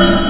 Amen.